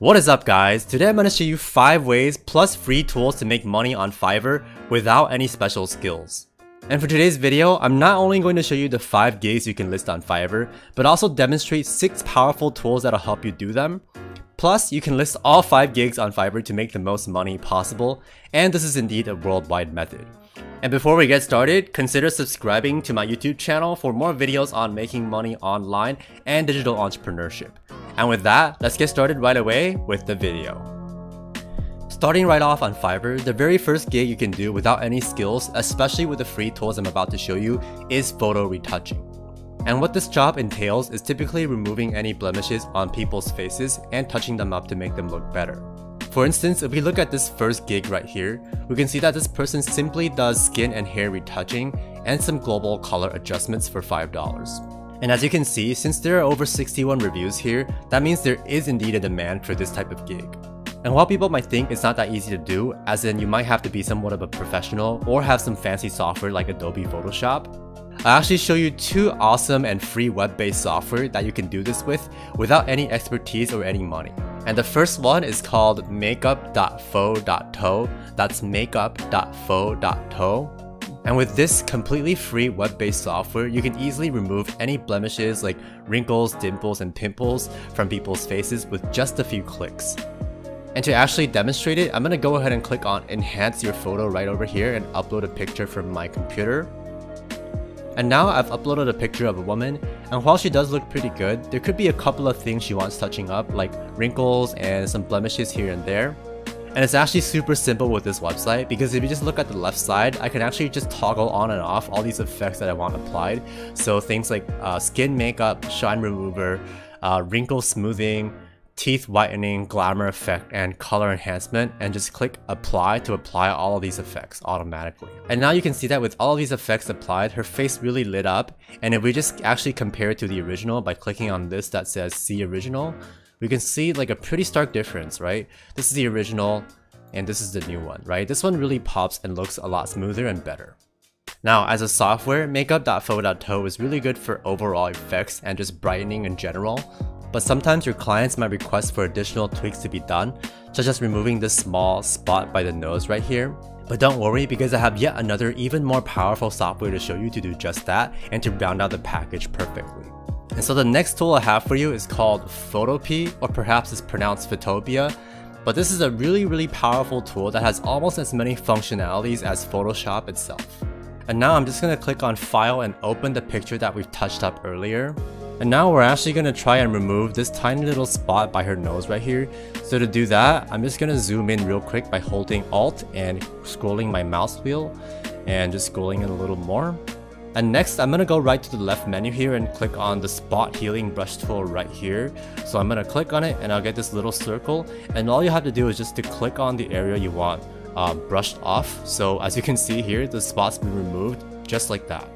What is up guys? Today I'm going to show you 5 ways plus free tools to make money on Fiverr without any special skills. And for today's video, I'm not only going to show you the 5 gigs you can list on Fiverr, but also demonstrate 6 powerful tools that'll help you do them. Plus, you can list all 5 gigs on Fiverr to make the most money possible, and this is indeed a worldwide method. And before we get started, consider subscribing to my YouTube channel for more videos on making money online and digital entrepreneurship. And with that, let's get started right away with the video. Starting right off on Fiverr, the very first gig you can do without any skills, especially with the free tools I'm about to show you, is photo retouching. And what this job entails is typically removing any blemishes on people's faces and touching them up to make them look better. For instance, if we look at this first gig right here, we can see that this person simply does skin and hair retouching and some global color adjustments for $5. And as you can see, since there are over 61 reviews here, that means there is indeed a demand for this type of gig. And while people might think it's not that easy to do, as in you might have to be somewhat of a professional or have some fancy software like Adobe Photoshop, I'll actually show you two awesome and free web-based software that you can do this with without any expertise or any money. And the first one is called makeup.pho.to, that's makeup.pho.to. And with this completely free web-based software, you can easily remove any blemishes like wrinkles, dimples, and pimples from people's faces with just a few clicks. And to actually demonstrate it, I'm going to go ahead and click on enhance your photo right over here and upload a picture from my computer. And now I've uploaded a picture of a woman, and while she does look pretty good, there could be a couple of things she wants touching up, like wrinkles and some blemishes here and there. And it's actually super simple with this website because if you just look at the left side, I can actually just toggle on and off all these effects that I want applied. So things like uh, skin makeup, shine remover, uh, wrinkle smoothing, teeth whitening, glamour effect, and color enhancement, and just click apply to apply all of these effects automatically. And now you can see that with all of these effects applied, her face really lit up, and if we just actually compare it to the original by clicking on this that says see original, we can see like a pretty stark difference, right? This is the original and this is the new one, right? This one really pops and looks a lot smoother and better. Now, as a software, makeup.pho.to is really good for overall effects and just brightening in general, but sometimes your clients might request for additional tweaks to be done, such as removing this small spot by the nose right here. But don't worry because I have yet another even more powerful software to show you to do just that and to round out the package perfectly. And so the next tool I have for you is called Photopea, or perhaps it's pronounced Photopia, but this is a really really powerful tool that has almost as many functionalities as Photoshop itself. And now I'm just going to click on file and open the picture that we've touched up earlier. And now we're actually going to try and remove this tiny little spot by her nose right here. So to do that, I'm just going to zoom in real quick by holding alt and scrolling my mouse wheel and just scrolling in a little more. And next, I'm gonna go right to the left menu here and click on the spot healing brush tool right here. So I'm gonna click on it and I'll get this little circle. And all you have to do is just to click on the area you want uh, brushed off. So as you can see here, the spot's been removed just like that.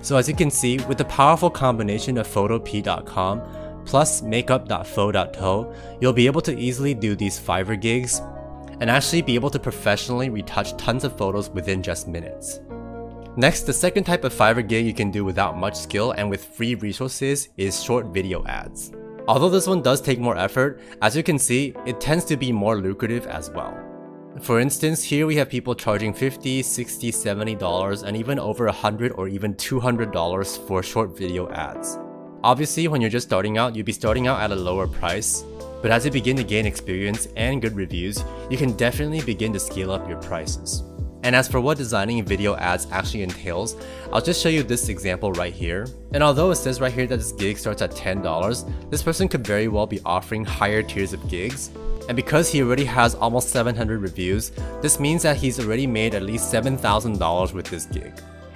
So as you can see, with the powerful combination of photopea.com plus makeup.pho.to, you'll be able to easily do these Fiverr gigs and actually be able to professionally retouch tons of photos within just minutes. Next, the second type of Fiverr gig you can do without much skill and with free resources is short video ads. Although this one does take more effort, as you can see, it tends to be more lucrative as well. For instance, here we have people charging $50, $60, $70 and even over 100 or even $200 for short video ads. Obviously, when you're just starting out, you'd be starting out at a lower price, but as you begin to gain experience and good reviews, you can definitely begin to scale up your prices. And as for what designing video ads actually entails, I'll just show you this example right here. And although it says right here that this gig starts at $10, this person could very well be offering higher tiers of gigs. And because he already has almost 700 reviews, this means that he's already made at least $7,000 with this gig.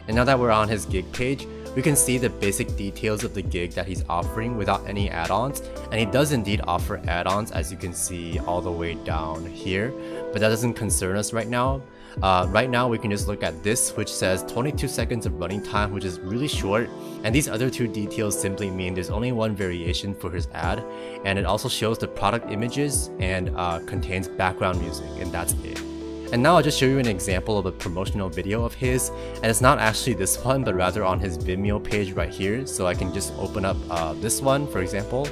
And now that we're on his gig page, we can see the basic details of the gig that he's offering without any add-ons and he does indeed offer add-ons as you can see all the way down here but that doesn't concern us right now uh, right now we can just look at this which says 22 seconds of running time which is really short and these other two details simply mean there's only one variation for his ad and it also shows the product images and uh, contains background music and that's it. And now I'll just show you an example of a promotional video of his, and it's not actually this one, but rather on his Vimeo page right here. So I can just open up uh, this one, for example.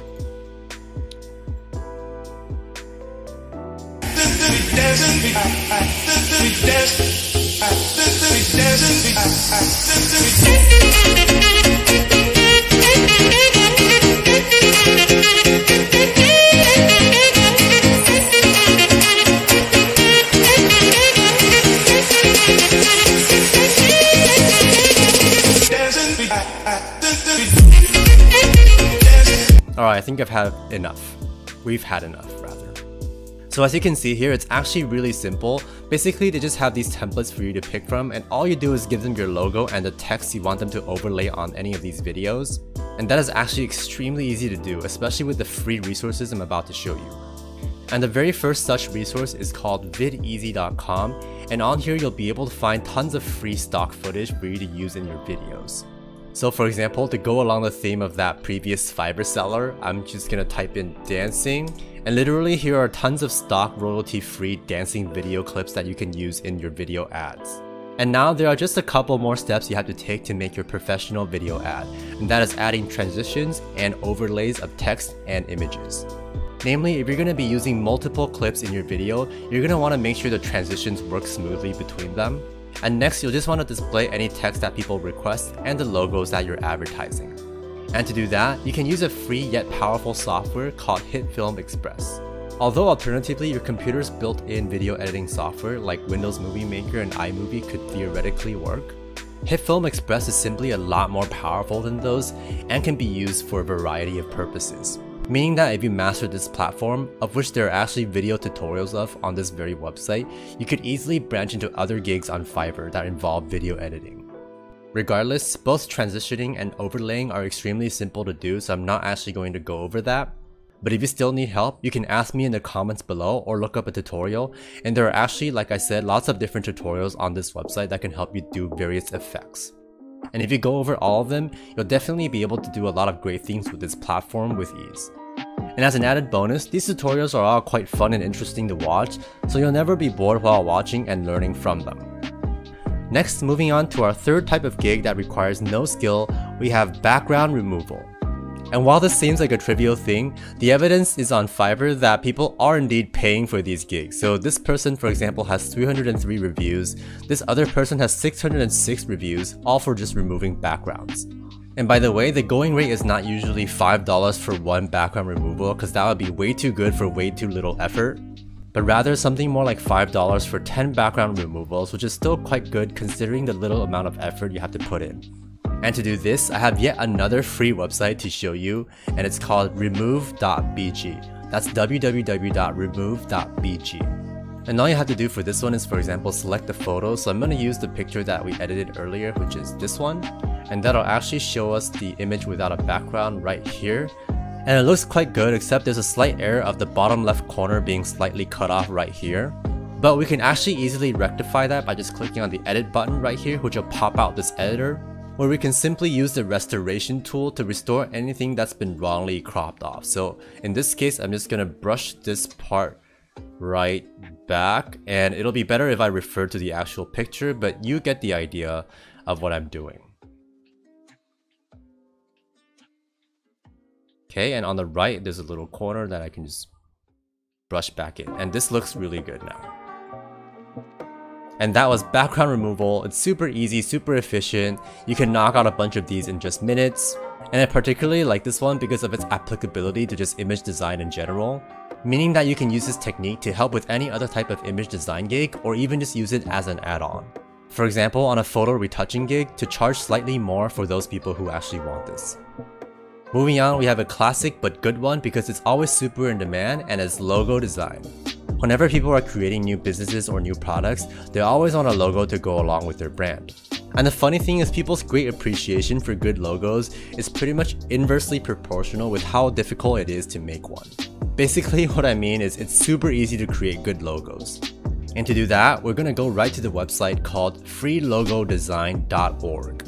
Alright, I think I've had enough. We've had enough. So as you can see here, it's actually really simple. Basically, they just have these templates for you to pick from, and all you do is give them your logo and the text you want them to overlay on any of these videos. And that is actually extremely easy to do, especially with the free resources I'm about to show you. And the very first such resource is called videezy.com, and on here you'll be able to find tons of free stock footage for you to use in your videos. So for example, to go along the theme of that previous Fiverr seller, I'm just gonna type in dancing, and literally here are tons of stock royalty free dancing video clips that you can use in your video ads. And now there are just a couple more steps you have to take to make your professional video ad, and that is adding transitions and overlays of text and images. Namely, if you're going to be using multiple clips in your video, you're going to want to make sure the transitions work smoothly between them. And next, you'll just want to display any text that people request and the logos that you're advertising. And to do that, you can use a free yet powerful software called HitFilm Express. Although alternatively, your computer's built-in video editing software like Windows Movie Maker and iMovie could theoretically work, HitFilm Express is simply a lot more powerful than those and can be used for a variety of purposes. Meaning that if you master this platform, of which there are actually video tutorials of on this very website, you could easily branch into other gigs on Fiverr that involve video editing. Regardless, both transitioning and overlaying are extremely simple to do so I'm not actually going to go over that. But if you still need help, you can ask me in the comments below or look up a tutorial and there are actually, like I said, lots of different tutorials on this website that can help you do various effects. And if you go over all of them, you'll definitely be able to do a lot of great things with this platform with ease. And as an added bonus, these tutorials are all quite fun and interesting to watch, so you'll never be bored while watching and learning from them. Next, moving on to our third type of gig that requires no skill, we have background removal. And while this seems like a trivial thing, the evidence is on Fiverr that people are indeed paying for these gigs. So this person, for example, has 303 reviews, this other person has 606 reviews, all for just removing backgrounds. And by the way, the going rate is not usually $5 for one background removal because that would be way too good for way too little effort, but rather something more like $5 for 10 background removals which is still quite good considering the little amount of effort you have to put in. And to do this, I have yet another free website to show you and it's called remove.bg. That's www.remove.bg. And all you have to do for this one is for example select the photo, so I'm going to use the picture that we edited earlier which is this one and that'll actually show us the image without a background right here. And it looks quite good except there's a slight error of the bottom left corner being slightly cut off right here. But we can actually easily rectify that by just clicking on the edit button right here which will pop out this editor where we can simply use the restoration tool to restore anything that's been wrongly cropped off. So in this case, I'm just gonna brush this part right back and it'll be better if I refer to the actual picture, but you get the idea of what I'm doing. Okay, and on the right, there's a little corner that I can just brush back in. And this looks really good now. And that was background removal. It's super easy, super efficient. You can knock out a bunch of these in just minutes. And I particularly like this one because of its applicability to just image design in general. Meaning that you can use this technique to help with any other type of image design gig or even just use it as an add-on. For example, on a photo retouching gig to charge slightly more for those people who actually want this. Moving on, we have a classic but good one because it's always super in demand and it's logo design. Whenever people are creating new businesses or new products, they always want a logo to go along with their brand. And the funny thing is people's great appreciation for good logos is pretty much inversely proportional with how difficult it is to make one. Basically what I mean is it's super easy to create good logos. And to do that, we're gonna go right to the website called freelogodesign.org.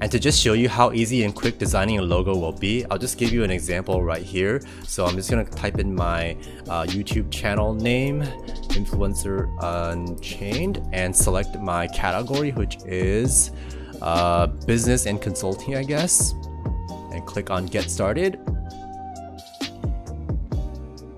And to just show you how easy and quick designing a logo will be, I'll just give you an example right here. So I'm just gonna type in my uh, YouTube channel name, Influencer Unchained, and select my category, which is uh, business and consulting, I guess. And click on get started.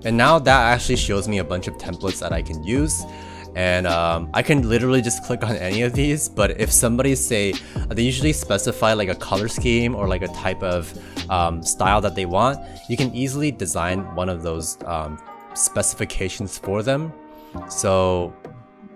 And now that actually shows me a bunch of templates that I can use and um, I can literally just click on any of these but if somebody say they usually specify like a color scheme or like a type of um, style that they want you can easily design one of those um, specifications for them. So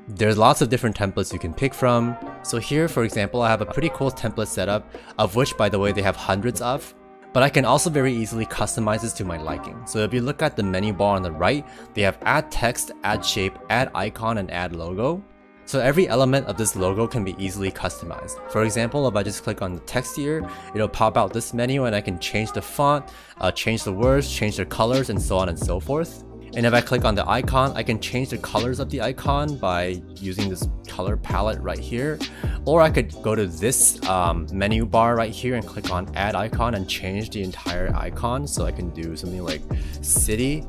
there's lots of different templates you can pick from. So here for example I have a pretty cool template setup of which by the way they have hundreds of but I can also very easily customize this to my liking. So if you look at the menu bar on the right, they have add text, add shape, add icon, and add logo. So every element of this logo can be easily customized. For example, if I just click on the text here, it'll pop out this menu and I can change the font, uh, change the words, change the colors, and so on and so forth. And if I click on the icon, I can change the colors of the icon by using this color palette right here. Or I could go to this um, menu bar right here and click on add icon and change the entire icon. So I can do something like city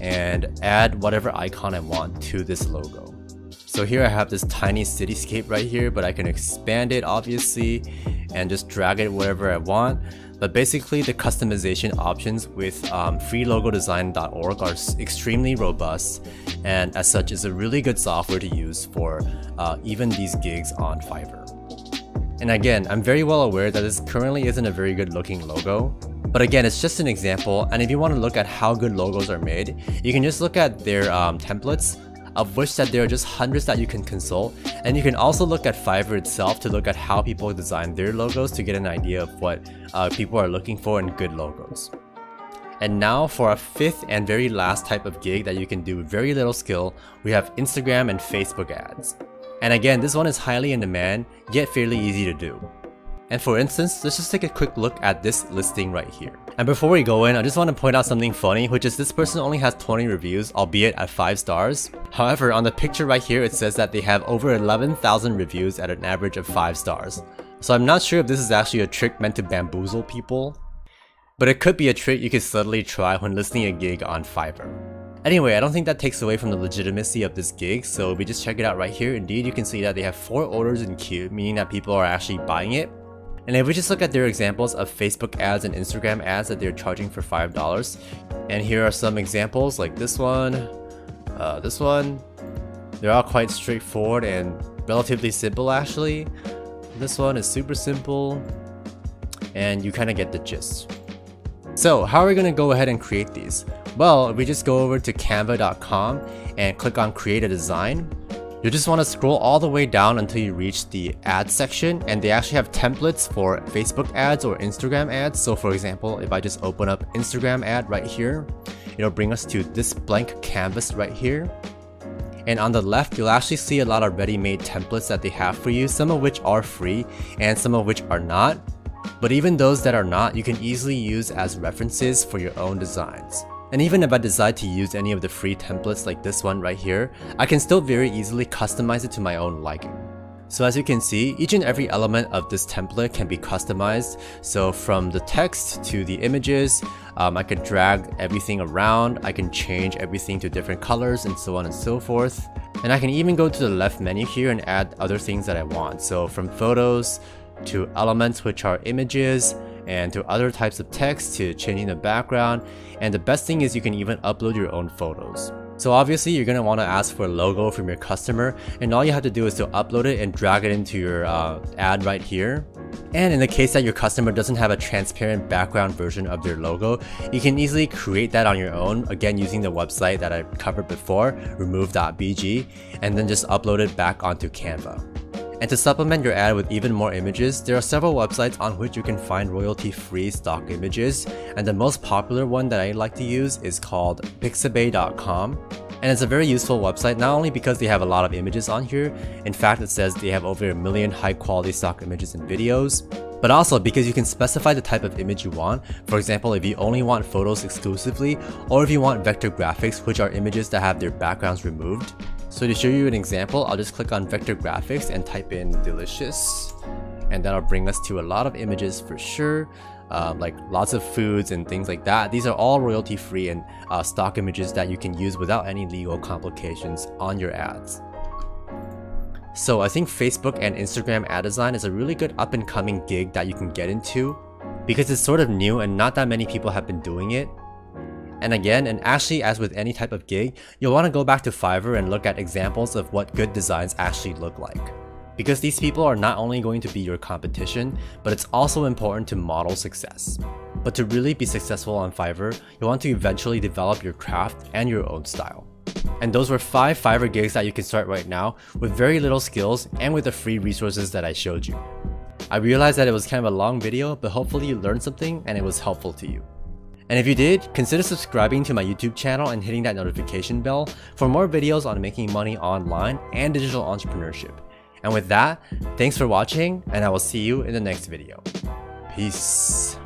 and add whatever icon I want to this logo. So here I have this tiny cityscape right here, but I can expand it obviously and just drag it wherever I want. But basically the customization options with um, freelogodesign.org are extremely robust and as such is a really good software to use for uh, even these gigs on Fiverr. And again, I'm very well aware that this currently isn't a very good looking logo, but again, it's just an example, and if you want to look at how good logos are made, you can just look at their um, templates of which that there are just hundreds that you can consult. And you can also look at Fiverr itself to look at how people design their logos to get an idea of what uh, people are looking for in good logos. And now for our fifth and very last type of gig that you can do with very little skill, we have Instagram and Facebook ads. And again, this one is highly in demand, yet fairly easy to do. And for instance, let's just take a quick look at this listing right here. And before we go in, I just want to point out something funny, which is this person only has 20 reviews, albeit at 5 stars. However, on the picture right here, it says that they have over 11,000 reviews at an average of 5 stars. So I'm not sure if this is actually a trick meant to bamboozle people, but it could be a trick you could subtly try when listing a gig on Fiverr. Anyway, I don't think that takes away from the legitimacy of this gig, so if we just check it out right here, indeed you can see that they have 4 orders in queue, meaning that people are actually buying it, and if we just look at their examples of Facebook ads and Instagram ads that they're charging for $5, and here are some examples like this one, uh, this one, they're all quite straightforward and relatively simple actually. This one is super simple, and you kind of get the gist. So how are we going to go ahead and create these? Well, we just go over to canva.com and click on create a design you just want to scroll all the way down until you reach the ads section and they actually have templates for Facebook ads or Instagram ads. So for example, if I just open up Instagram ad right here, it'll bring us to this blank canvas right here. And on the left, you'll actually see a lot of ready-made templates that they have for you, some of which are free and some of which are not. But even those that are not, you can easily use as references for your own designs. And even if I decide to use any of the free templates like this one right here, I can still very easily customize it to my own liking. So as you can see, each and every element of this template can be customized. So from the text to the images, um, I can drag everything around, I can change everything to different colors and so on and so forth. And I can even go to the left menu here and add other things that I want. So from photos to elements which are images, and to other types of text to changing the background and the best thing is you can even upload your own photos. So obviously you're going to want to ask for a logo from your customer and all you have to do is to upload it and drag it into your uh, ad right here. And in the case that your customer doesn't have a transparent background version of their logo, you can easily create that on your own, again using the website that I covered before, remove.bg, and then just upload it back onto Canva. And to supplement your ad with even more images, there are several websites on which you can find royalty-free stock images, and the most popular one that I like to use is called pixabay.com. And it's a very useful website not only because they have a lot of images on here, in fact it says they have over a million high quality stock images and videos, but also because you can specify the type of image you want. For example, if you only want photos exclusively, or if you want vector graphics, which are images that have their backgrounds removed. So to show you an example, I'll just click on vector graphics and type in delicious. And that'll bring us to a lot of images for sure. Um, like lots of foods and things like that. These are all royalty free and uh, stock images that you can use without any legal complications on your ads. So I think Facebook and Instagram ad design is a really good up and coming gig that you can get into because it's sort of new and not that many people have been doing it. And again, and actually as with any type of gig, you'll want to go back to Fiverr and look at examples of what good designs actually look like. Because these people are not only going to be your competition, but it's also important to model success. But to really be successful on Fiverr, you want to eventually develop your craft and your own style. And those were 5 Fiverr gigs that you can start right now with very little skills and with the free resources that I showed you. I realized that it was kind of a long video, but hopefully you learned something and it was helpful to you. And if you did, consider subscribing to my YouTube channel and hitting that notification bell for more videos on making money online and digital entrepreneurship. And with that, thanks for watching and I will see you in the next video. Peace.